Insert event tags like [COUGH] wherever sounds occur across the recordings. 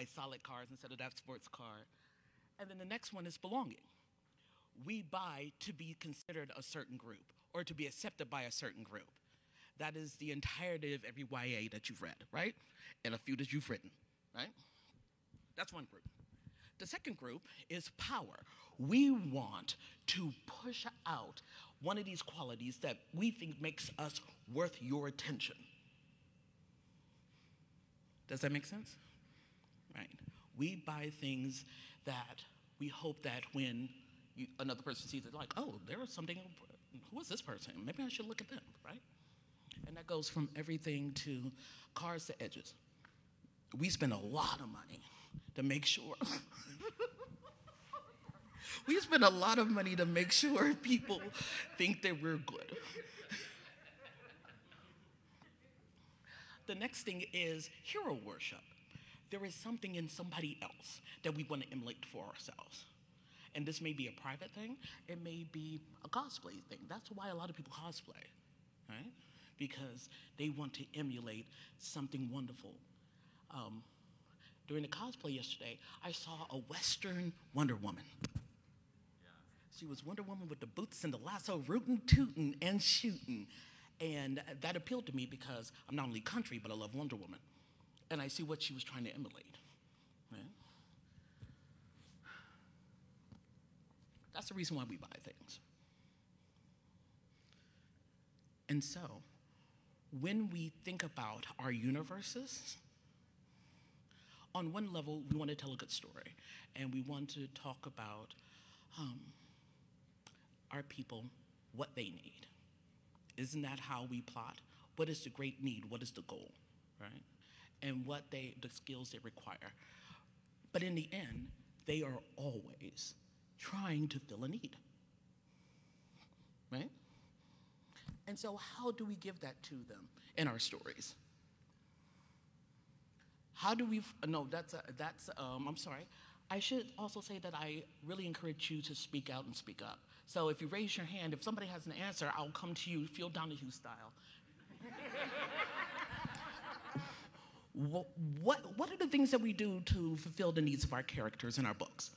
buy solid cars instead of that sports car. And then the next one is belonging. We buy to be considered a certain group or to be accepted by a certain group. That is the entirety of every YA that you've read, right? And a few that you've written, right? That's one group. The second group is power. We want to push out one of these qualities that we think makes us worth your attention. Does that make sense? We buy things that we hope that when you, another person sees it, like, oh, there is something, who is this person? Maybe I should look at them, right? And that goes from everything to cars to edges. We spend a lot of money to make sure. [LAUGHS] we spend a lot of money to make sure people think that we're good. the next thing is hero worship. There is something in somebody else that we want to emulate for ourselves. And this may be a private thing, it may be a cosplay thing. That's why a lot of people cosplay, right? Because they want to emulate something wonderful. Um, during the cosplay yesterday, I saw a Western Wonder Woman. She was Wonder Woman with the boots and the lasso, rootin', tootin', and shootin'. And that appealed to me because I'm not only country, but I love Wonder Woman. And I see what she was trying to emulate. Right? That's the reason why we buy things. And so, when we think about our universes, on one level, we want to tell a good story, and we want to talk about um, our people, what they need. Isn't that how we plot? What is the great need? What is the goal, right? And what they, the skills they require. But in the end, they are always trying to fill a need, right? And so, how do we give that to them in our stories? How do we? No, that's a, that's. Um, I'm sorry. I should also say that I really encourage you to speak out and speak up. So if you raise your hand, if somebody has an answer, I'll come to you, Phil Donahue style. [LAUGHS] what, what, what are the things that we do to fulfill the needs of our characters in our books?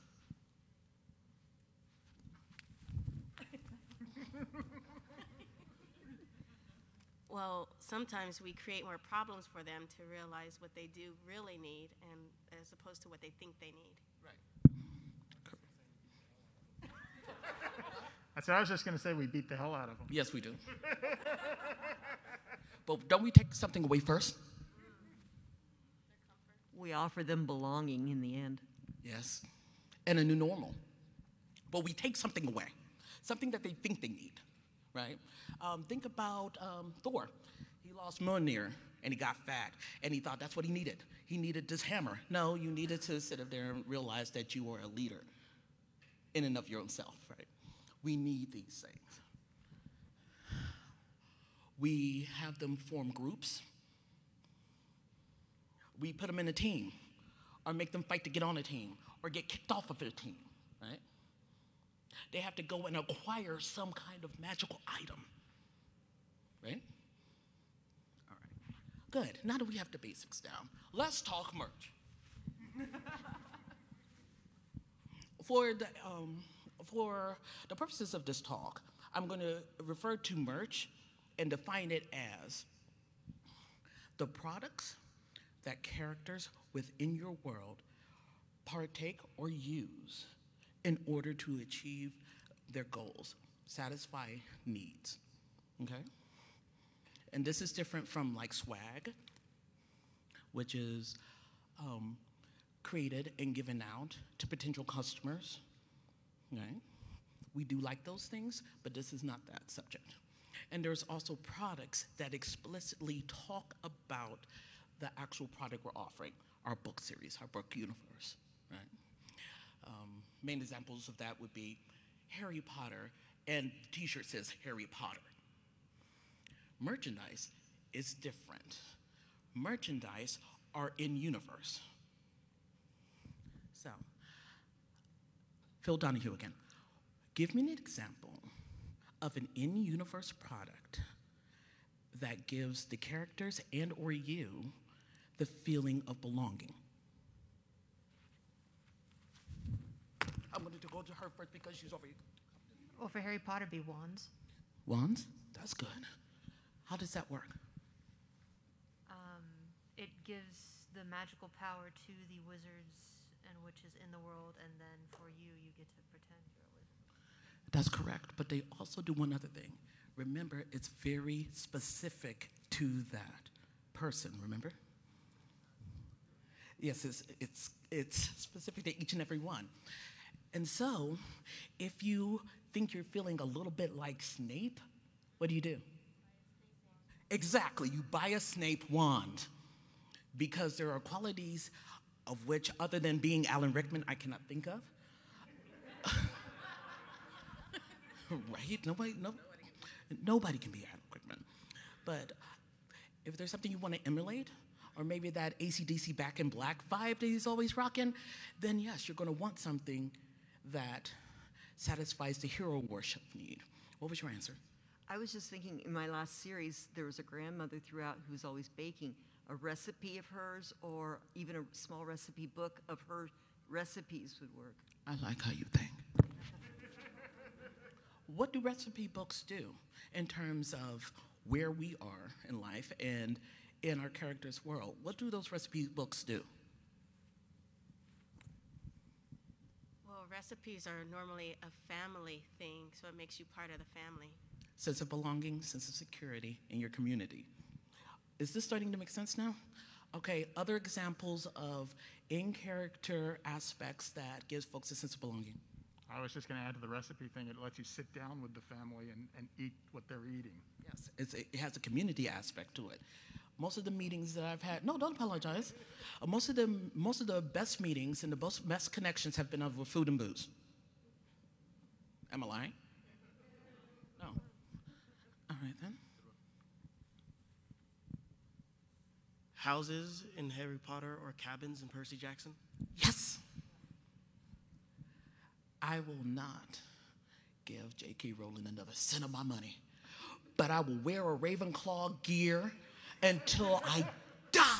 well, sometimes we create more problems for them to realize what they do really need and as opposed to what they think they need. Right that's what I was just going to say. We beat the hell out of them. Yes, we do. [LAUGHS] but don't we take something away first? We offer them belonging in the end. Yes, and a new normal. But we take something away, something that they think they need, right? Um, think about um, Thor. He lost Mjolnir and he got fat, and he thought that's what he needed. He needed this hammer. No, you needed to sit up there and realize that you are a leader in and of your own self, right? We need these things. We have them form groups. We put them in a team, or make them fight to get on a team, or get kicked off of a team, right? They have to go and acquire some kind of magical item, right? All right. Good. Now that we have the basics down, let's talk merch. [LAUGHS] For the um, for the purposes of this talk, I'm going to refer to merch and define it as the products that characters within your world partake or use in order to achieve their goals, satisfy needs. Okay? And this is different from like swag, which is um, created and given out to potential customers Okay? We do like those things, but this is not that subject. And there's also products that explicitly talk about the actual product we're offering, our book series, our book universe, right? Um, main examples of that would be Harry Potter, and t-shirt says Harry Potter. Merchandise is different. Merchandise are in universe. So, Phil Donahue again. Give me an example of an in-universe product that gives the characters and or you the feeling of belonging. I'm going to go to her first because she's over here. Well, for Harry Potter, be wands. Wands? That's good. How does that work? Um, it gives the magical power to the wizards and witches in the world, and then for you, you get to pretend you're a wizard. That's correct. But they also do one other thing. Remember, it's very specific to that person, remember? Yes, it's, it's, it's specific to each and every one. And so, if you think you're feeling a little bit like Snape, what do you do? Exactly, you buy a Snape wand because there are qualities of which, other than being Alan Rickman, I cannot think of. [LAUGHS] right? Nobody, no, nobody can be Alan Rickman. But if there's something you want to emulate, or maybe that ACDC back in black vibe that he's always rocking, then yes, you're going to want something that satisfies the hero worship need. What was your answer? I was just thinking in my last series, there was a grandmother throughout who was always baking. A recipe of hers, or even a small recipe book of her recipes would work. I like how you think. [LAUGHS] what do recipe books do in terms of where we are in life and in our character's world? What do those recipe books do? Well, recipes are normally a family thing, so it makes you part of the family. Sense of belonging, sense of security in your community. Is this starting to make sense now? Okay, other examples of in character aspects that gives folks a sense of belonging. I was just going to add to the recipe thing. It lets you sit down with the family and, and eat what they're eating. Yes, it's, it has a community aspect to it. Most of the meetings that I've had, no, don't apologize. Uh, most of the most of the best meetings and the best, best connections have been over food and booze. Am I lying? No. All right then. houses in Harry Potter or cabins in Percy Jackson? Yes. I will not give J.K. Rowling another cent of my money, but I will wear a Ravenclaw gear until I die.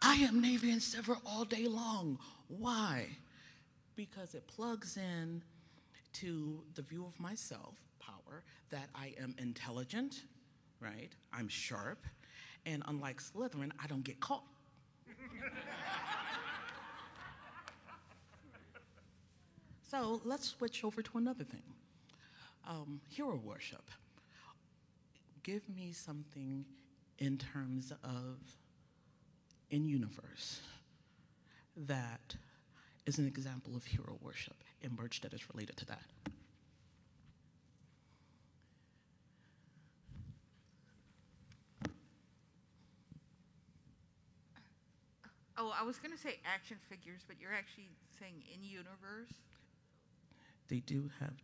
I am Navy and Silver all day long. Why? Because it plugs in to the view of myself, power, that I am intelligent, right? I'm sharp, and unlike Slytherin, I don't get caught. [LAUGHS] so let's switch over to another thing um, hero worship. Give me something in terms of in universe that is an example of hero worship in merch that is related to that. Oh, I was gonna say action figures, but you're actually saying in universe. They do have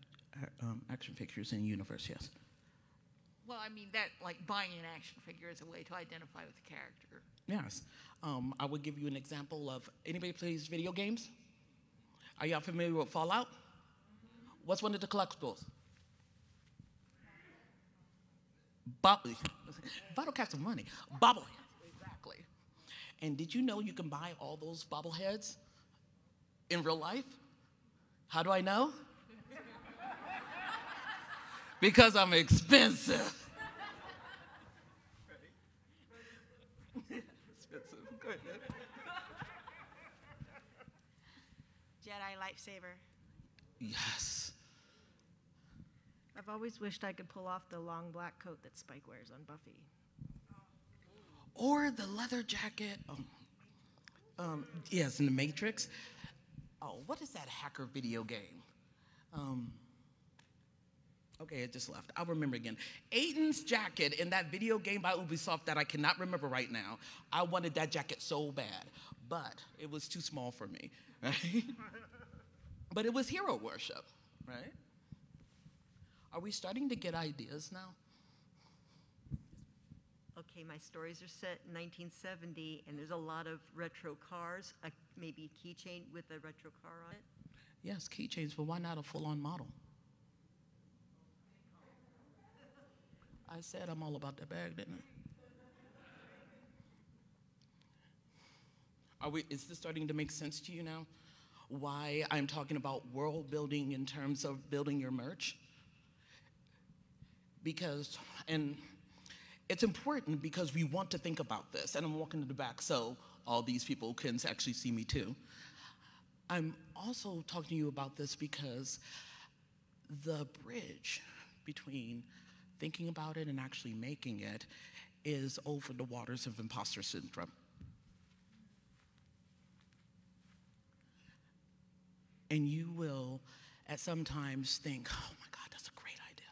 uh, um, action figures in universe, yes. Well, I mean that like buying an action figure is a way to identify with the character. Yes. Um, I will give you an example of anybody plays video games? Are y'all familiar with Fallout? What's one of the collectibles? Bob- bottle caps of money. Bobbleheads, exactly. And did you know you can buy all those bobbleheads in real life? How do I know? Because I'm expensive. expensive. Jedi lightsaber. Yes. I've always wished I could pull off the long black coat that Spike wears on Buffy. Or the leather jacket. Um, um, yes, in the Matrix. Oh, what is that hacker video game? Um, okay, it just left. I'll remember again. Aiden's jacket in that video game by Ubisoft that I cannot remember right now. I wanted that jacket so bad, but it was too small for me, right? [LAUGHS] but it was hero worship, right? Are we starting to get ideas now? Okay, my stories are set in 1970, and there's a lot of retro cars, a, maybe a keychain with a retro car on it. Yes, keychains, but why not a full on model? I said I'm all about that bag, didn't I? Are we, is this starting to make sense to you now? why I'm talking about world building in terms of building your merch. Because, and it's important because we want to think about this. And I'm walking to the back so all these people can actually see me too. I'm also talking to you about this because the bridge between thinking about it and actually making it is over the waters of imposter syndrome. And you will at some times think, oh my God, that's a great idea.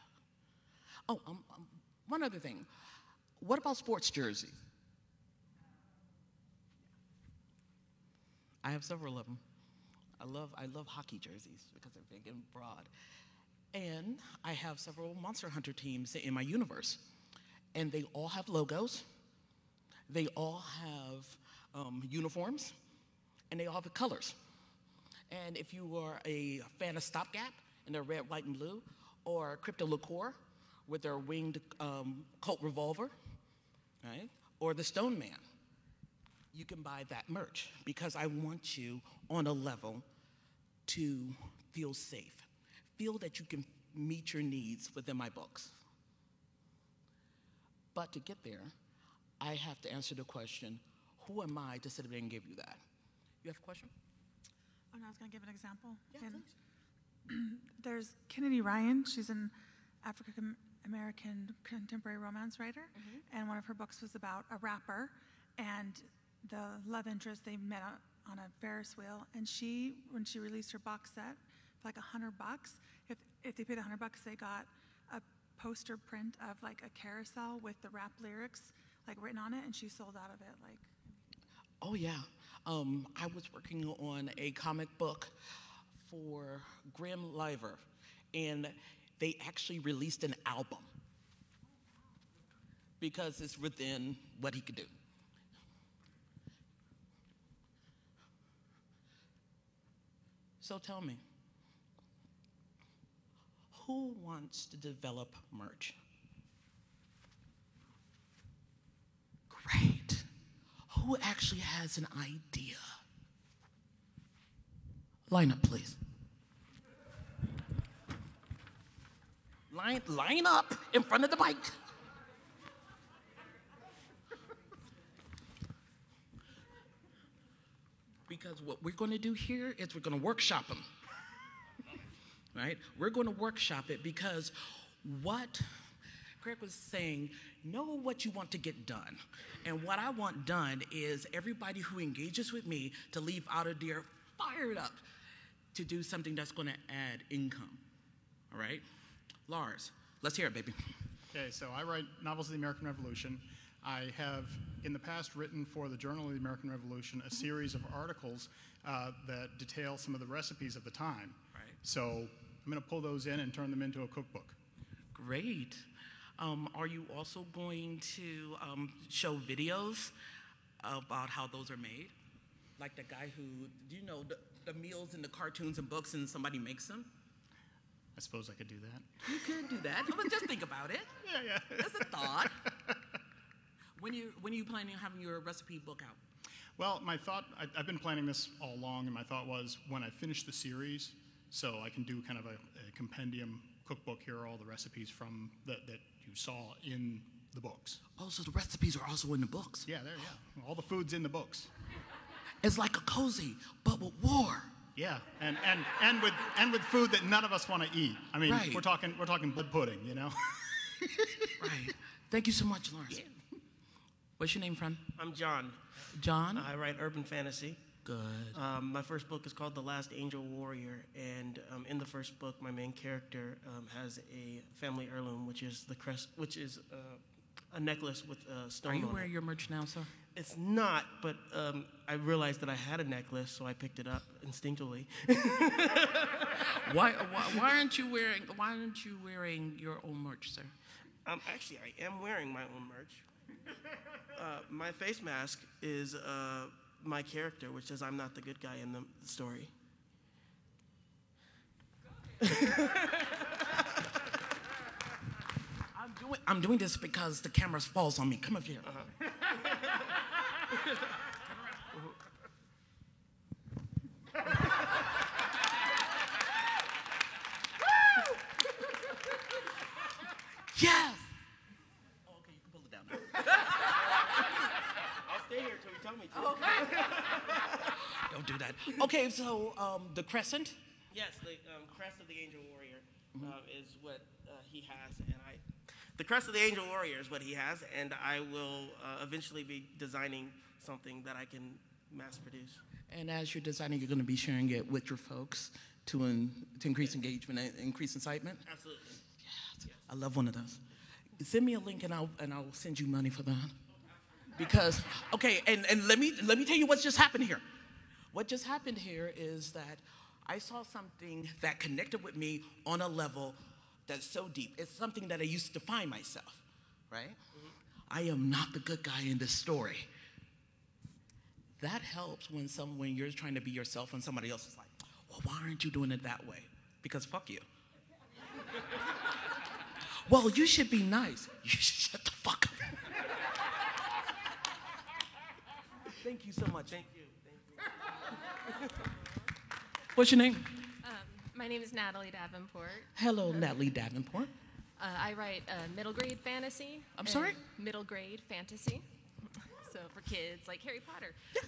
Oh, um, um, one other thing. What about sports jerseys? I have several of them. I love, I love hockey jerseys because they're big and broad. And I have several Monster Hunter teams in my universe. And they all have logos, they all have um, uniforms, and they all have colors. And if you are a fan of Stopgap and their red, white, and blue, or Crypto Liqueur with their winged um, Colt revolver, right? Or the Stone Man, you can buy that merch because I want you on a level to feel safe, feel that you can meet your needs within my books. But to get there, I have to answer the question who am I to sit there and give you that? You have a question? Oh, no, I was going to give an example. Yeah, [CLEARS THROAT] there's Kennedy Ryan. She's an African American contemporary romance writer, Mm-hmm. and one of her books was about a rapper and the love interest they met on a Ferris wheel. And she, when she released her box set, for like a hundred bucks, if if they paid a hundred bucks, they got a poster print of like a carousel with the rap lyrics like written on it, and she sold out of it like Oh, yeah. Um, I was working on a comic book for Grim Liver, and they actually released an album because it's within what he could do. So tell me, who wants to develop merch? Great. Who actually has an idea? Line up, please. Line, line up in front of the mic. Because what we're going to do here is we're going to workshop them. Right? We're going to workshop it because what Craig was saying, know what you want to get done. And what I want done is everybody who engages with me to leave out of there fired up to do something that's going to add income. All right? Lars, let's hear it, baby. Okay, so I write novels of the American Revolution. I have, in the past, written for the Journal of the American Revolution a series of articles uh, that detail some of the recipes of the time. Right. So I'm going to pull those in and turn them into a cookbook. Great. Um, are you also going to um, show videos about how those are made? Like the guy who, do you know, the, the meals in the cartoons and books and somebody makes them? I suppose I could do that. You could do that. but just think about it. [LAUGHS] Yeah, yeah. That's a thought. [LAUGHS] when you when are you planning on having your recipe book out? Well, my thought, I, I've been planning this all along, and my thought was when I finish the series, so I can do kind of a, a compendium cookbook. Here are all the recipes from that, that you saw in the books. Oh, so the recipes are also in the books. Yeah, there, yeah. All the food's in the books. It's like a cozy, but with war. Yeah, and, and, and with and with food that none of us want to eat. I mean, Right. we're talking we're talking blood pudding, you know. [LAUGHS] Right. Thank you so much, Lawrence. What's your name, friend? I'm John. John. I write urban fantasy. Good. Um, my first book is called The Last Angel Warrior, and um, in the first book, my main character um, has a family heirloom, which is the crest, which is uh, a necklace with a stone Are you on wearing it. your merch now, sir? It's not, but um, I realized that I had a necklace, so I picked it up instinctively. [LAUGHS] Why, why, why aren't you wearing Why aren't you wearing your own merch, sir? um, actually, I am wearing my own merch. Uh, my face mask is uh, my character, which says I'm not the good guy in the story. I'm doing I'm doing this because the camera falls on me. Come up here. Yes. Oh, okay, you can pull it down. now. I'll stay here until you tell me to. Don't do that. Okay, so um, the crescent. Yes, the um, crest of the angel warrior uh, is what uh, he has, and I. The crest of the angel warrior is what he has, and I will uh, eventually be designing something that I can mass produce. And as you're designing, you're going to be sharing it with your folks to, in, to increase engagement and increase incitement. Absolutely. yes. I love one of those. Send me a link and I'll, and I'll send you money for that. Because, okay, and, and let, me, let me tell you what's just happened here. What just happened here is that I saw something that connected with me on a level that's so deep. It's something that I used to find myself, right? Mm-hmm. I am not the good guy in this story. That helps when some when you're trying to be yourself and somebody else is like, well, why aren't you doing it that way? Because fuck you. [LAUGHS] well, you should be nice. You should shut the fuck up. [LAUGHS] Thank you so much. Thank. [LAUGHS] What's your name? Um, my name is Natalie Davenport. Hello, Natalie Davenport. Uh, I write uh, middle grade fantasy. I'm sorry? Middle grade fantasy. [LAUGHS] so for kids like Harry Potter. Yeah.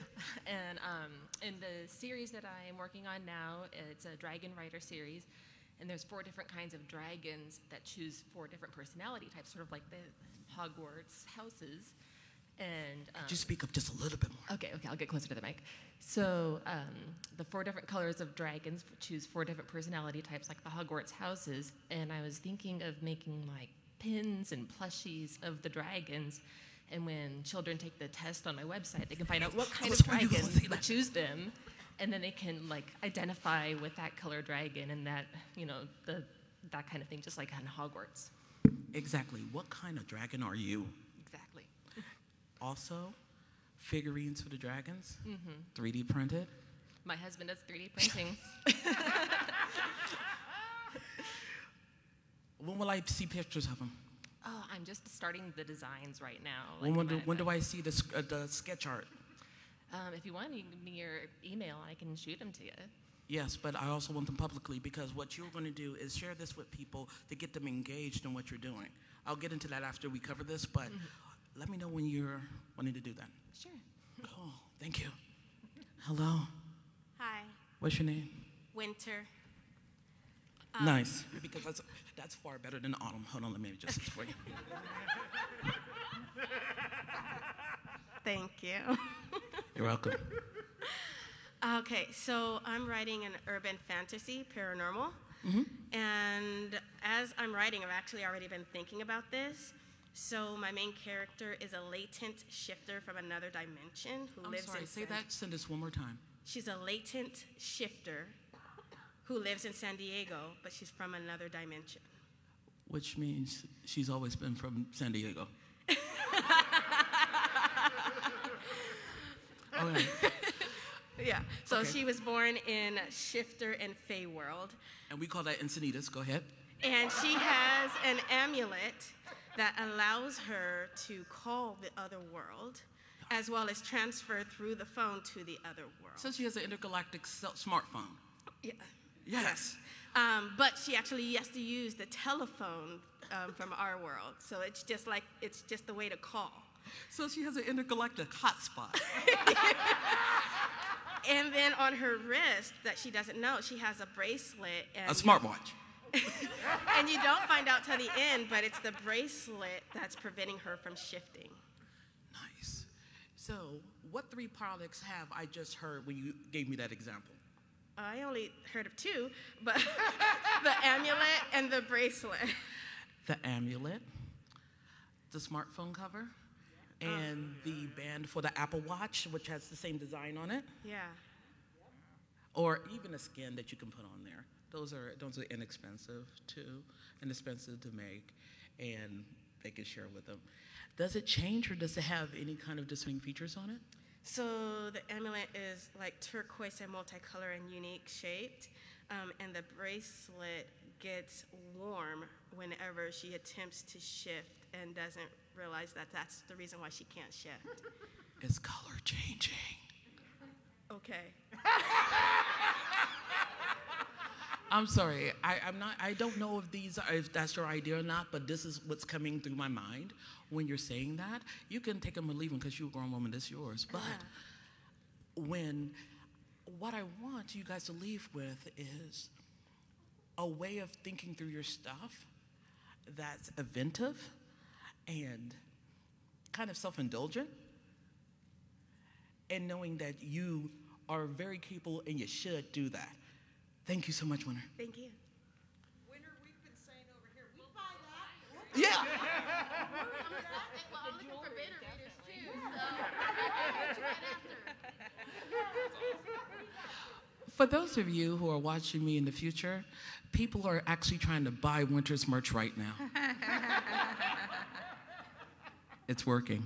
and um, in the series that I am working on now, it's a Dragon Rider series. And there's four different kinds of dragons that choose four different personality types, sort of like the Hogwarts houses. And um, Just speak up just a little bit more. Okay, okay, I'll get closer to the mic. So, um, the four different colors of dragons choose four different personality types, like the Hogwarts houses. And I was thinking of making like pins and plushies of the dragons. And when children take the test on my website, they can find out what kind of wondering you were dragons gonna say would that. choose them. And then they can like identify with that color dragon and that, you know, the, that kind of thing, just like on Hogwarts. Exactly. What kind of dragon are you? Also, figurines for the dragons, 3D printed. My husband does 3D [LAUGHS] printing. [LAUGHS] When will I see pictures of them? oh, I'm just starting the designs right now. When, like when, do, when do I see the, uh, the sketch art? Um, if you want, you can give me your email. I can shoot them to you. Yes, but I also want them publicly because what you're going to do is share this with people to get them engaged in what you're doing. I'll get into that after we cover this, but let me know when you're wanting to do that. Sure. Cool. Thank you. Hello. Hi, What's your name? Winter. Um, nice. Because that's, that's far better than autumn. Hold on, let me just for you. Thank you. You're welcome. Okay, so I'm writing an urban fantasy paranormal. Mm-hmm. And as I'm writing, I've actually already been thinking about this. So my main character is a latent shifter from another dimension who I'm lives sorry, in say San- that sentence one more time. She's a latent shifter who lives in San Diego, but she's from another dimension. Which means she's always been from San Diego. [LAUGHS] okay. Yeah. So Okay. she was born in Shifter and Fey world. And we call that Encinitas. Go ahead. And she has an amulet that allows her to call the other world, as well as transfer through the phone to the other world. So she has an intergalactic smartphone. Yeah. Yes. Um, but she actually has to use the telephone um, from our world. So it's just like, it's just the way to call. So she has an intergalactic hotspot. [LAUGHS] And then on her wrist, that she doesn't know, she has a bracelet. And a smartwatch. [LAUGHS] and you don't find out till the end, but it's the bracelet that's preventing her from shifting. Nice. So, what three products have I just heard when you gave me that example? I only heard of two, but [LAUGHS] the amulet and the bracelet. The amulet, the smartphone cover, and um, the band for the Apple Watch, which has the same design on it, Yeah. or even a skin that you can put on there. Those are those are inexpensive too, inexpensive to make, and they can share with them. Does it change, or does it have any kind of distinct features on it? So the amulet is like turquoise and multicolor and unique shaped, um, and the bracelet gets warm whenever she attempts to shift and doesn't realize that that's the reason why she can't shift. It's color changing. Okay. [LAUGHS] I'm sorry. I, I'm not. I don't know if these, are, if that's your idea or not. But this is what's coming through my mind when you're saying that. You can take them or leave them because you're a grown woman. That's yours. But uh-huh. when, what I want you guys to leave with is a way of thinking through your stuff that's inventive and kind of self-indulgent, and knowing that you are very capable and you should do that. Thank you so much, Winter. Thank you. Winter, we've been saying over here, we buy that. Yeah. Well, I'm looking for beta readers too, so [LAUGHS] For those of you who are watching me in the future, people are actually trying to buy Winter's merch right now. [LAUGHS] it's working.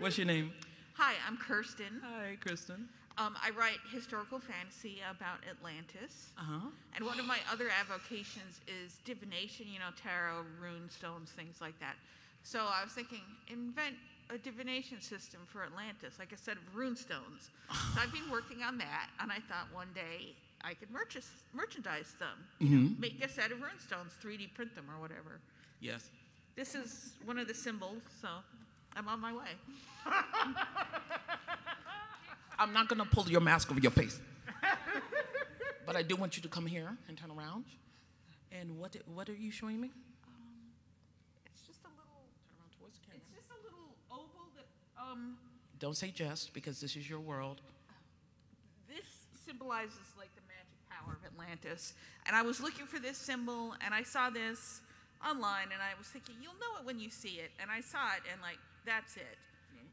What's your name? Hi, I'm Kirsten. Hi, Kristen. Um, I write historical fantasy about Atlantis. Uh huh. And one of my other avocations is divination, you know, tarot, rune stones, things like that. So I was thinking, invent a divination system for Atlantis, like a set of rune stones. so I've been working on that, and I thought one day I could merchis, merchandise them. You know, make a set of rune stones, 3D print them or whatever. Yes. This is one of the symbols, so I'm on my way. [LAUGHS] I'm not gonna pull your mask over your face. [LAUGHS] but I do want you to come here and turn around. And what what are you showing me? It's just a little, Turn around towards the camera. it's just a little oval that, um, Don't say just because this is your world. this symbolizes like the magic power of Atlantis. And I was looking for this symbol and I saw this online and I was thinking, you'll know it when you see it. And I saw it and like, that's it.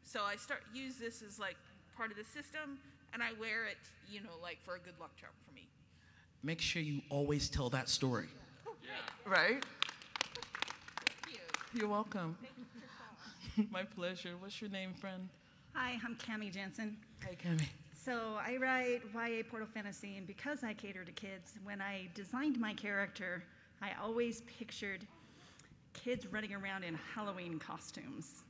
So I start use this as like part of the system and I wear it, you know, like for a good luck charm for me. Make sure you always tell that story. Right? You're welcome. [LAUGHS] My pleasure. What's your name, friend? Hi, I'm Cami Jensen. Hi, Cami. So I write YA Portal Fantasy, and because I cater to kids, when I designed my character, I always pictured kids running around in Halloween costumes.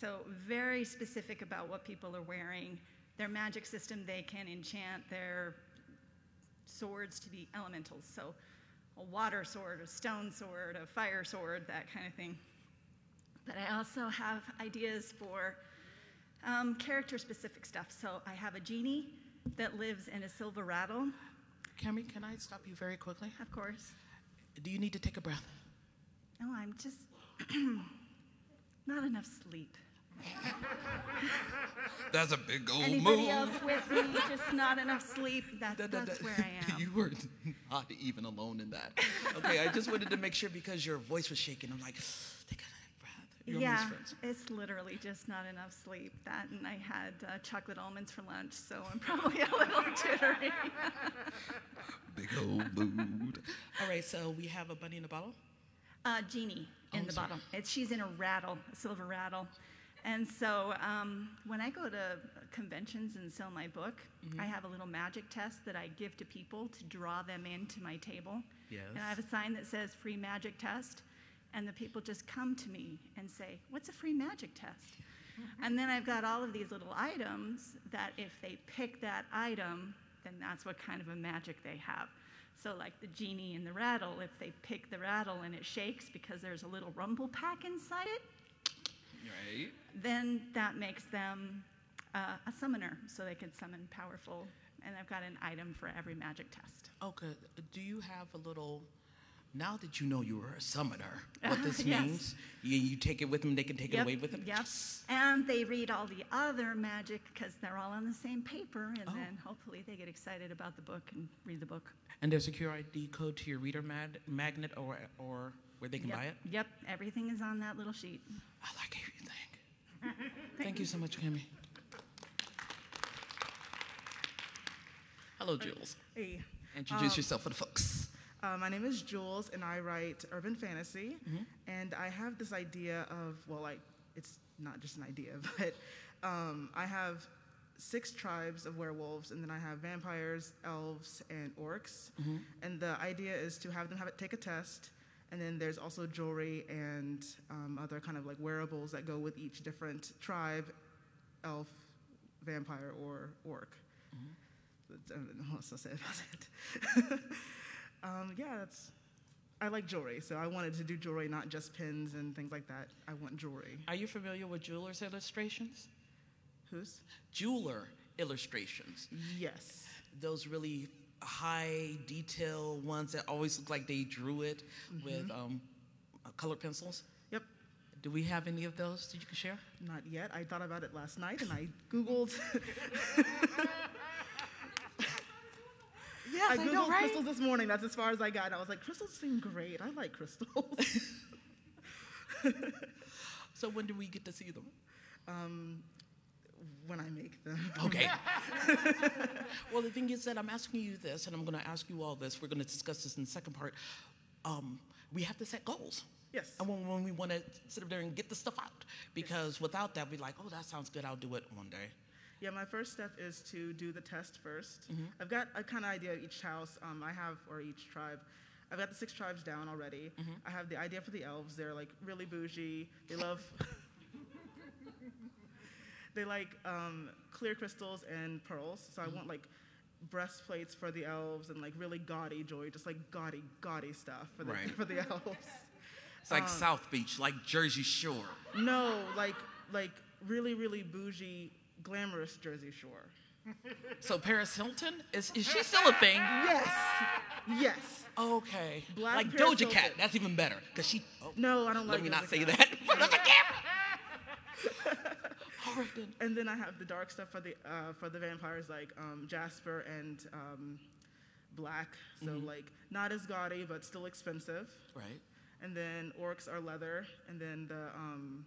So very specific about what people are wearing. Their magic system, they can enchant their swords to be elementals. So a water sword, a stone sword, a fire sword, that kind of thing. But I also have ideas for um, character specific stuff. So I have a genie that lives in a silver rattle, Cami, can I stop you very quickly? of course. Do you need to take a breath? No, I'm just [CLEARS THROAT] not enough sleep. [LAUGHS] That's a big old Anybody else with me? Just not enough sleep. That's, Da- da- that's da- where I [LAUGHS] am. you were not even alone in that. Okay, I just wanted to make sure because your voice was shaking. I'm like, take a breath. You're yeah, it's literally just not enough sleep. That and I had uh, chocolate almonds for lunch, so I'm probably [LAUGHS] a little jittery. Big old mood. All right, so we have a bunny in a bottle. Uh, Genie in Oh, the sorry. bottom. It's, she's in a rattle, a silver rattle. And so um, when I go to conventions and sell my book, Mm-hmm. I have a little magic test that I give to people to draw them into my table. Yes. And I have a sign that says free magic test. And the people just come to me and say, What's a free magic test? [LAUGHS] and then I've got all of these little items that if they pick that item, then that's what kind of a magic they have. So, like the genie in the rattle, if they pick the rattle and it shakes because there's a little rumble pack inside it, Right. then that makes them uh, a summoner, so they can summon powerful. And I've got an item for every magic test. Okay. Do you have a little? Now that you know you are a summoner, [LAUGHS] what this Yes. means? You, you take it with them. They can take it away with them. Yep. And they read all the other magic because they're all on the same paper, and Oh. then hopefully they get excited about the book and read the book. And there's a QRID code to your reader mag- magnet or or where they can yep. buy it. Yep, everything is on that little sheet. I like everything. [LAUGHS] Thank you so much, Cami. Hello, Jules. Hey, Introduce Um, yourself for the folks. uh, my name is Jules, and I write urban fantasy. And I have this idea of, well, like, it's not just an idea, [LAUGHS] but um, I have six tribes of werewolves, and then I have vampires, elves, and orcs. And the idea is to have them have it take a test. And then there's also jewelry and um, other kind of like wearables that go with each different tribe, elf, vampire, or orc. That's- I don't know what else to say about it. [LAUGHS] Um, yeah, that's. I like jewelry, so I wanted to do jewelry, not just pins and things like that. I want jewelry. Are you familiar with Jeweler's illustrations? Whose? Jeweler illustrations. Yes. Those really high detail ones that always look like they drew it with um, uh, color pencils. Yep. Do we have any of those that you can share? Not yet. I thought about it last night and I Googled. Yes, I I know, right? crystals this morning. That's as far as I got. I was like, crystals seem great. I like crystals. [LAUGHS] So when do we get to see them? um, when I make them. Okay. [LAUGHS] well, the thing is that I'm asking you this, and I'm going to ask you all this. We're going to discuss this in the second part. Um, we have to set goals. Yes. And when, when we want to sit up there and get the stuff out, because without that, we're like, oh, that sounds good. I'll do it one day. Yeah, my first step is to do the test 1st Mm-hmm. I've got a kind of idea of each house um, I have, or each tribe. I've got the six tribes down already. Mm-hmm. I have the idea for the elves. They're like really bougie. They love. They like um, clear crystals and pearls. So Mm-hmm. I want like breastplates for the elves and like really gaudy jewelry, just like gaudy, gaudy stuff for the Right. [LAUGHS] for the elves. It's like Um, South Beach, like Jersey Shore. No, like like really really bougie, glamorous Jersey Shore. So Paris Hilton is is she still a thing? [LAUGHS] Yes. Yes. Okay. Black like Paris Doja Cat. That's even better because she. Oh, No, I don't let like me not Doja say Cat. that. [LAUGHS] in front of the camera. All right then. And then I have the dark stuff for the uh, for the vampires, like um, Jasper and um, Black. So Mhm. like not as gaudy, but still expensive. Right. And then orcs are leather, and then the um,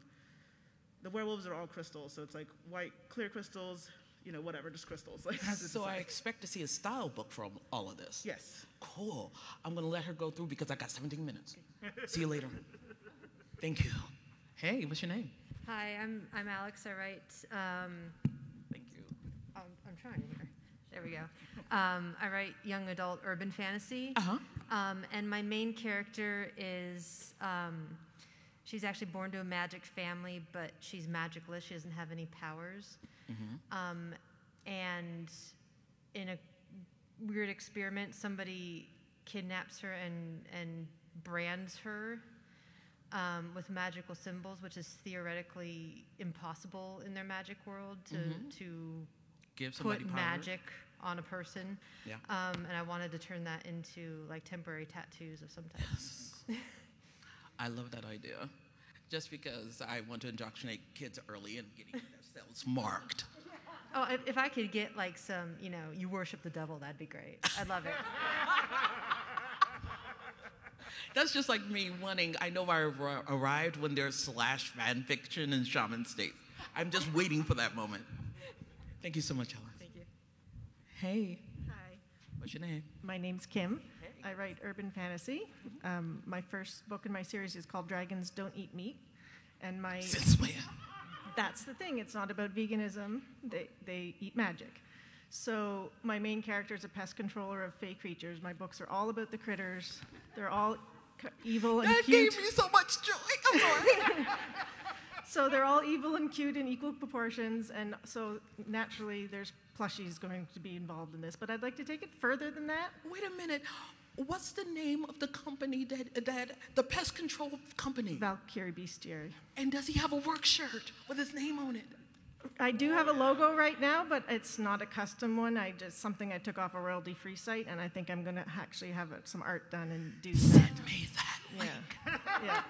the werewolves are all crystals. So it's like white, clear crystals. You know, whatever, just crystals. [LAUGHS] Like So I expect to see a style book from all of this. Yes. Cool. I'm gonna let her go through because I got 17 minutes. See you later. [LAUGHS] Thank you. Hey, what's your name? Hi, I'm I'm Alex. I write. Um, Thank you. I'm, I'm trying here. There we go. Um, I write young adult urban fantasy. Uh-huh. Um, and my main character is. Um, she's actually born to a magic family, but she's magicless. She doesn't have any powers. Um, and in a weird experiment, somebody kidnaps her and, and brands her um, with magical symbols, which is theoretically impossible in their magic world to, Mhm. to Give somebody put power. magic on a person. Yeah. Um, and I wanted to turn that into like temporary tattoos of some type. I love that idea. Just because I want to indoctrinate kids early and getting themselves marked. Oh, if, if I could get like some, you know, you worship the devil, that'd be great. I'd love it. [LAUGHS] That's just like me wanting, I know I arrived when there's slash fan fiction in Shaman State. I'm just waiting for that moment. Thank you so much, Ella. Thank you. Hey, Hi. what's your name? My name's Kim. I write urban fantasy. Um, my first book in my series is called Dragons Don't Eat Meat. And my [LAUGHS] Since when? that's the thing. It's not about veganism. They they eat magic. So my main character is a pest controller of fey creatures. My books are all about the critters. They're all c- evil and That cute. gave me so much joy. I'm sorry. [LAUGHS] So they're all evil and cute in equal proportions, and so naturally there's plushies going to be involved in this. But I'd like to take it further than that. Wait a minute. What's the name of the company that, that the pest control company? Valkyrie Bestiary. And does he have a work shirt with his name on it? I do have a logo right now, but it's not a custom one. I just something I took off a royalty-free site, and I think I'm going to actually have uh, some art done and do that. Send me that Yeah. [LAUGHS] Yeah.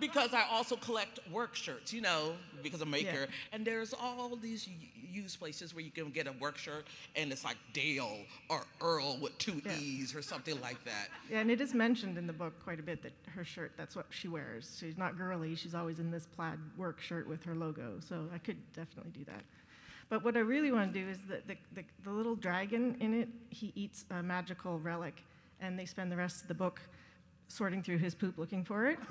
because I also collect work shirts, you know, because I'm a maker. Yeah. And there's all these used places where you can get a work shirt and it's like Dale or Earl with two Yeah. E's or something like that. Yeah, and it is mentioned in the book quite a bit that her shirt, that's what she wears. She's not girly, she's always in this plaid work shirt with her logo, so I could definitely do that. But what I really want to do is that the, the, the little dragon in it, he eats a magical relic, and they spend the rest of the book sorting through his poop looking for it. [LAUGHS]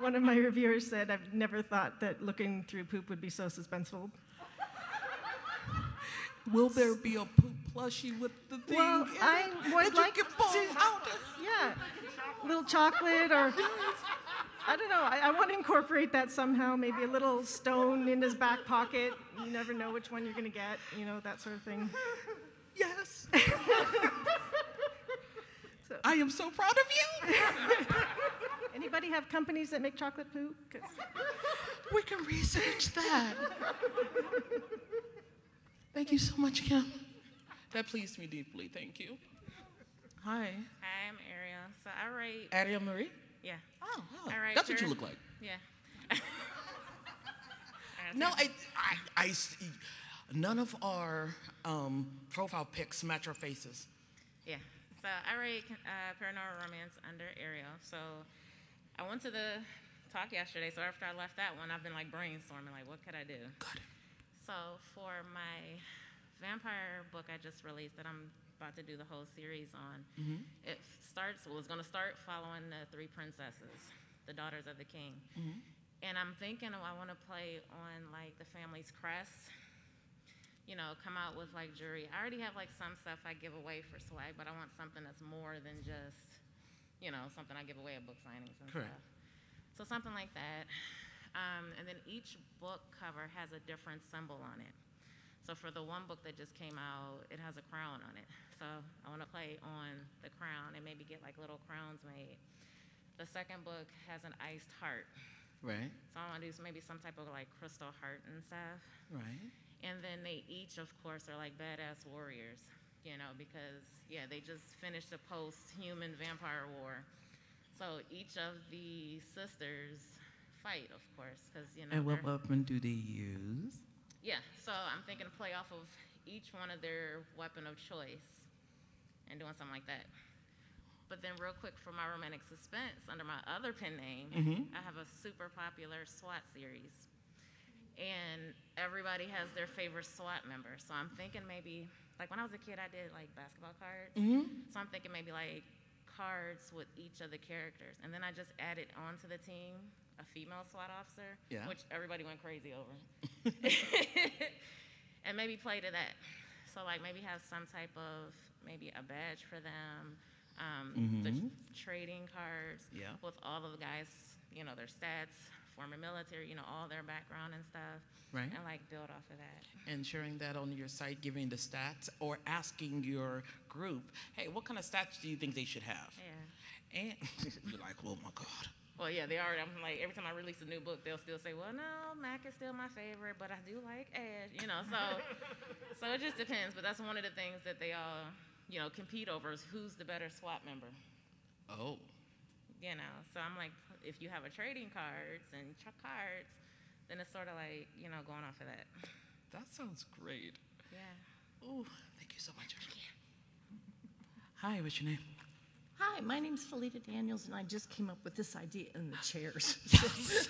One of my reviewers said, I've never thought that looking through poop would be so suspenseful. Will there be a poop plushie with the thing? Well, in it I that would you like can pull to- out? Yeah, little chocolate or I don't know. I, I want to incorporate that somehow. Maybe a little stone in his back pocket. You never know which one you're going to get. You know that sort of thing. Yes. [LAUGHS] I am so proud of you. [LAUGHS] Anybody have companies that make chocolate poop? 'Cause- [LAUGHS] We can research that. Thank you so much, Kim. That pleased me deeply. Thank you. Hi. Hi, I'm Ariel. So I write. Ariel Marie? Yeah. Oh, I write that's what you char- look like. Yeah. [LAUGHS] No, I, I, I s- none of our um, profile pics match our faces. Yeah. So I write uh, paranormal romance under Ariel. So I went to the talk yesterday. So after I left that one, I've been like brainstorming, like, what could I do? Got it. So for my vampire book I just released that I'm about to do the whole series on, Mhm. it starts, well, it's going to start following the three princesses, the daughters of the king. Mhm. And I'm thinking, oh, I want to play on like the family's crest. You know, come out with like jewelry. I already have like some stuff I give away for swag, but I want something that's more than just, you know, something I give away at book signings and Correct. stuff. So something like that. Um, and then each book cover has a different symbol on it. So for the one book that just came out, it has a crown on it. So I want to play on the crown and maybe get like little crowns made. The second book has an iced heart. Right. So I want to do maybe some type of like crystal heart and stuff. Right. And then they each, of course, are like badass warriors, you know, because, yeah, they just finished a post human vampire war. So each of the sisters fight, of course, because, you know. And what weapon do they use? Yeah, so I'm thinking to play off of each one of their weapon of choice and doing something like that. But then, real quick, for my romantic suspense, under my other pen name, Mhm. I have a super popular SWAT series. And everybody has their favorite SWAT member. So I'm thinking maybe, like when I was a kid, I did like basketball cards. Mhm. So I'm thinking maybe like cards with each of the characters. And then I just added onto the team a female SWAT officer, Yeah. which everybody went crazy over. [LAUGHS] and maybe play to that. So like maybe have some type of maybe a badge for them, um, the Mhm. trading cards Yeah. with all of the guys, you know, their stats, former military, you know, all their background and stuff, Right. and like build off of that. And sharing that on your site, giving the stats, or asking your group, hey, what kind of stats do you think they should have? Yeah. And [LAUGHS] you're like, oh my God. Well, yeah, they already. I'm like every time I release a new book, they'll still say, "Well, no, Mac is still my favorite, but I do like Ash." You know, so [LAUGHS] so it just depends. But that's one of the things that they all, you know, compete over is who's the better SWAT member. Oh. You know, so I'm like, if you have a trading cards and ch- cards, then it's sort of like you know going off of that. That sounds great. Yeah. Oh, thank you so much. Hi, what's your name? Hi, my name's Felita Daniels, and I just came up with this idea in the chairs. [LAUGHS] [LAUGHS]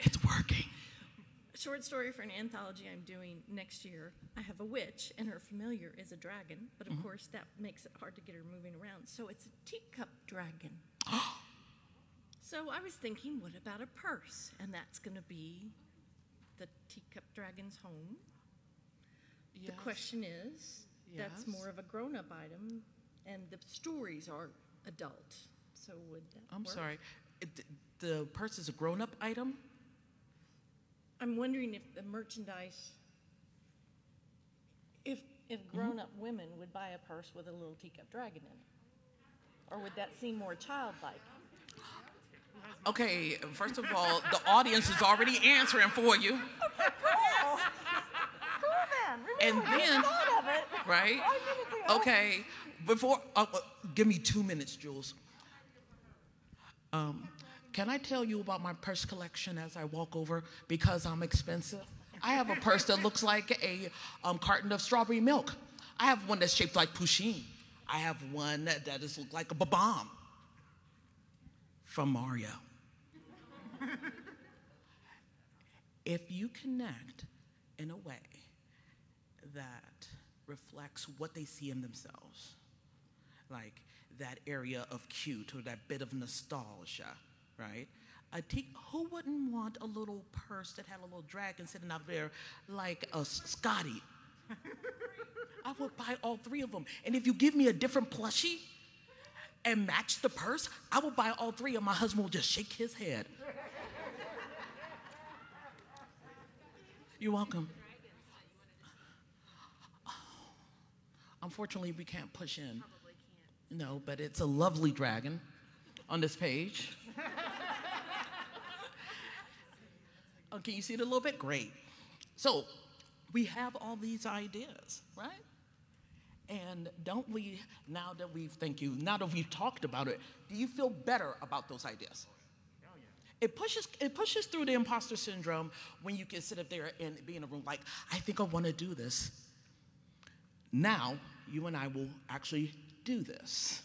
it's working. Short story for an anthology I'm doing next year. I have a witch, and her familiar is a dragon, but of Mhm. course that makes it hard to get her moving around. So it's a teacup dragon. [GASPS] [GASPS] [GASPS] so I was thinking, what about a purse? And that's going to be the teacup dragon's home. The question is, that's more of a grown-up item, and the stories are adult. So would that I'm work? sorry. It, the purse is a grown up item? I'm wondering if the merchandise, if if Mm-hmm. grown-up women would buy a purse with a little teacup dragon in it, or would that seem more childlike? Okay, first of all, the audience is already answering for you. And then, right? Okay, before, uh, uh, give me two minutes, Jules. Um, can I tell you about my purse collection as I walk over because I'm expensive? I have a purse that looks like a um, carton of strawberry milk. I have one that's shaped like poutine. I have one that, is looked like a bomb from Mario. if you connect in a way that reflects what they see in themselves, like that area of cute or that bit of nostalgia, right? Who wouldn't want a little purse that had a little dragon sitting out there like a Scotty? I would buy all three of them. And if you give me a different plushie and match the purse, I will buy all three, and my husband will just shake his head. You're welcome. unfortunately, we can't push in. No, but it's a lovely dragon on this page. oh, can you see it a little bit? Great. So we have all these ideas, right? And don't we, now that we've, thank you, now that we've talked about it, do you feel better about those ideas? It pushes, it pushes through the imposter syndrome when you can sit up there and be in a room like, I think I want to do this. Now, you and I will actually do this,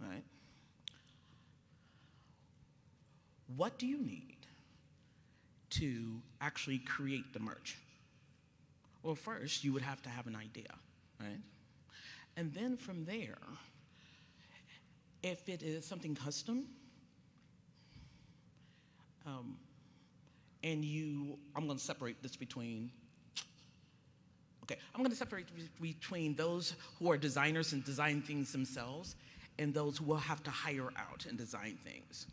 right? What do you need to actually create the merch? Well, first, you would have to have an idea, right? And then from there, if it is something custom, um, and you, I'm going to separate this between. Okay, I'm going to separate between those who are designers and design things themselves, and those who will have to hire out and design things,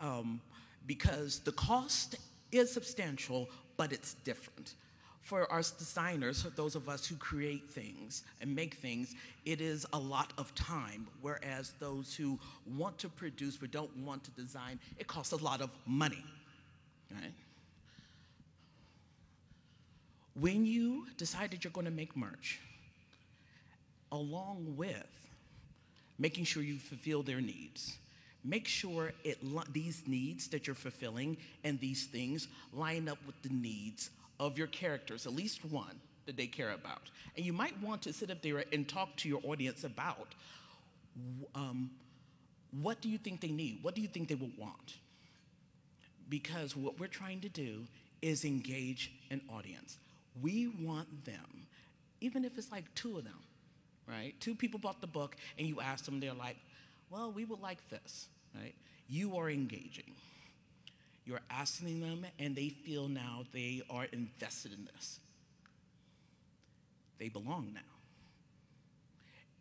um, because the cost is substantial, but it's different for us designers, those of us who create things and make things, it is a lot of time. Whereas those who want to produce but don't want to design, it costs a lot of money. Right? When you decide that you're going to make merch, along with making sure you fulfill their needs, make sure it these needs that you're fulfilling and these things line up with the needs of your characters, at least one that they care about. And you might want to sit up there and talk to your audience about um, what do you think they need? What do you think they will want? Because what we're trying to do is engage an audience. We want them, even if it's like two of them, right? Two people bought the book and you ask them, they're like, well, we would like this, right? You are engaging. You're asking them, and they feel now they are invested in this. They belong now.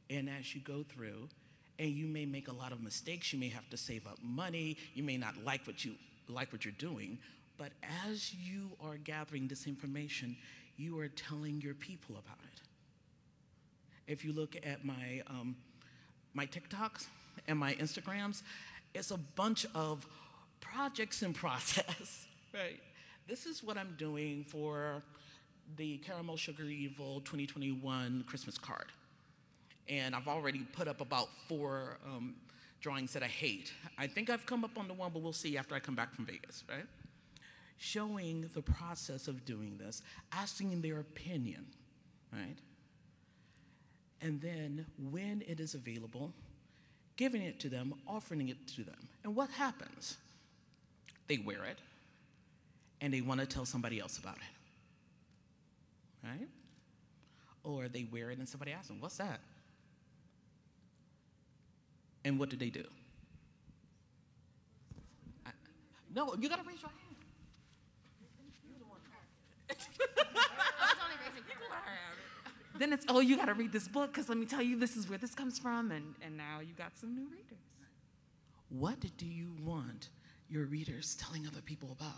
And as you go through, and you may make a lot of mistakes, you may have to save up money, you may not like what you like what you're doing, but as you are gathering this information, you are telling your people about it. If you look at my um, my TikToks and my Instagrams, it's a bunch of projects in [LAUGHS] process, right? This is what I'm doing for the Caramel Sugar Evil 2021 Christmas card. And I've already put up about four um, drawings that I hate. I think I've come up on the one, but we'll see after I come back from Vegas, right? Showing the process of doing this, asking their opinion, right? And then when it is available, giving it to them, offering it to them. And what happens? They wear it, and they want to tell somebody else about it. Right? Or they wear it and somebody asks them, What's that? And what do they do? I, no, you gotta raise your hand. [LAUGHS] then it's, oh, you got to read this book because let me tell you, this is where this comes from, and, and now you got some new readers. What do you want your readers telling other people about?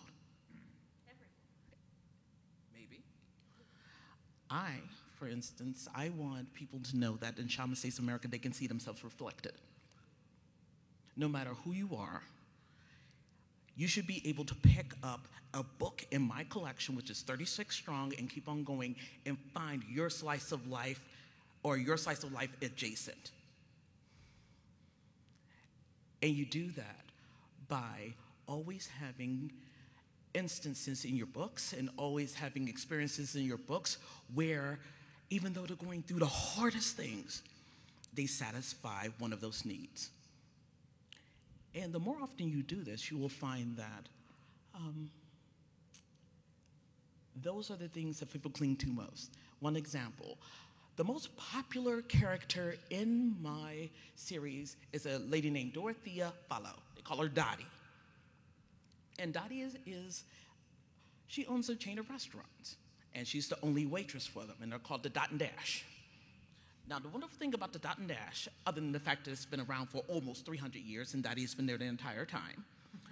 Maybe. I, for instance, I want people to know that in Shaman States America, they can see themselves reflected. No matter who you are, you should be able to pick up a book in my collection, which is 36 strong, and keep on going and find your slice of life or your slice of life adjacent. And you do that by always having instances in your books and always having experiences in your books where, even though they're going through the hardest things, they satisfy one of those needs. And the more often you do this, you will find that um, those are the things that people cling to most. One example the most popular character in my series is a lady named Dorothea Fallow. Call her Dottie. And Dottie is, is, she owns a chain of restaurants, and she's the only waitress for them, and they're called the Dot and Dash. Now, the wonderful thing about the Dot and Dash, other than the fact that it's been around for almost 300 years and Dottie's been there the entire time,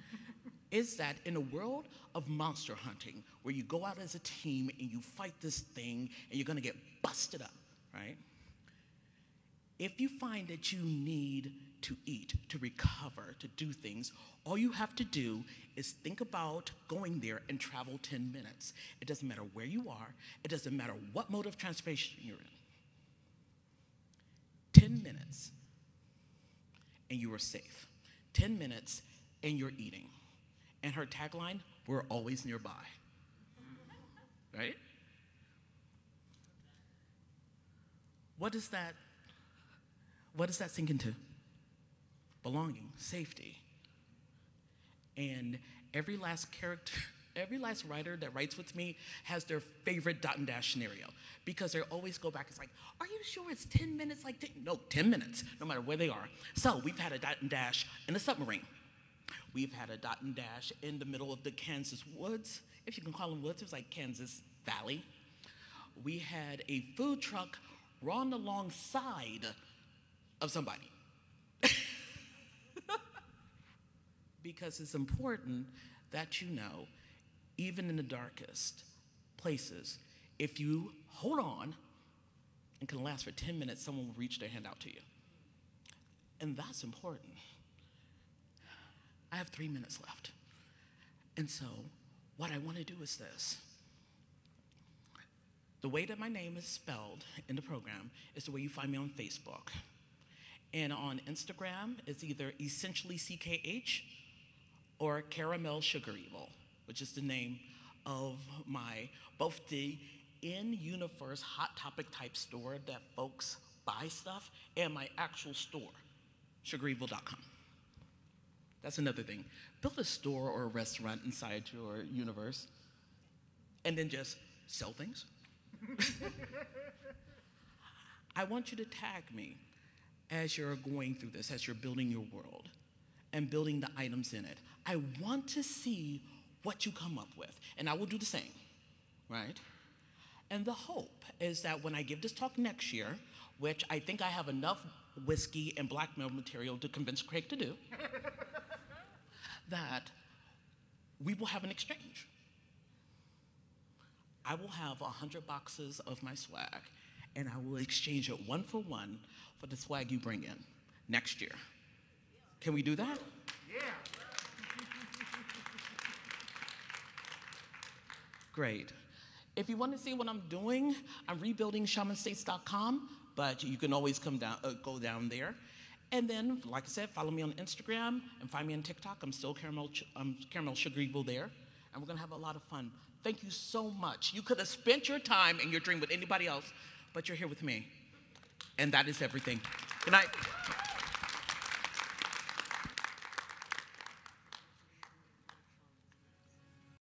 [LAUGHS] is that in a world of monster hunting, where you go out as a team and you fight this thing and you're gonna get busted up, right? If you find that you need to eat, to recover, to do things, all you have to do is think about going there and travel 10 minutes. It doesn't matter where you are, it doesn't matter what mode of transportation you're in. 10 minutes and you are safe. 10 minutes and you're eating. And her tagline, we're always nearby. Right? What does that what does that sink into? Belonging, safety. And every last character, [LAUGHS] every last writer that writes with me has their favorite dot and dash scenario because they always go back. It's like, are you sure it's 10 minutes? Like, 10? no, 10 minutes, no matter where they are. So we've had a dot and dash in a submarine. We've had a dot and dash in the middle of the Kansas woods, if you can call them woods, it was like Kansas Valley. We had a food truck run alongside of somebody. Because it's important that you know, even in the darkest places, if you hold on and can last for 10 minutes, someone will reach their hand out to you. And that's important. I have three minutes left. And so, what I want to do is this. The way that my name is spelled in the program is the way you find me on Facebook. And on Instagram, it's either essentially CKH or Caramel Sugar Evil, which is the name of my both the in universe hot topic type store that folks buy stuff and my actual store, sugarevil.com. That's another thing. Build a store or a restaurant inside your universe and then just sell things. [LAUGHS] I want you to tag me as you're going through this, as you're building your world and building the items in it. I want to see what you come up with, and I will do the same, right? And the hope is that when I give this talk next year, which I think I have enough whiskey and blackmail material to convince Craig to do, [LAUGHS] that we will have an exchange. I will have 100 boxes of my swag, and I will exchange it one for one for the swag you bring in next year. Can we do that? Yeah. Great. If you want to see what I'm doing, I'm rebuilding shamanstates.com, but you can always come down, uh, go down there. And then, like I said, follow me on Instagram and find me on TikTok. I'm still Caramel, um, Caramel Sugar Evil there. And we're going to have a lot of fun. Thank you so much. You could have spent your time and your dream with anybody else, but you're here with me. And that is everything. Good night.